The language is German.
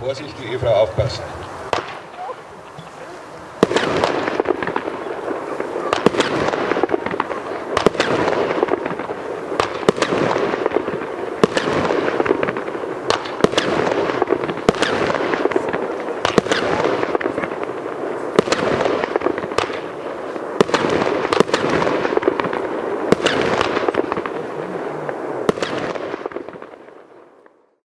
Vorsicht, die Ehefrau aufpassen.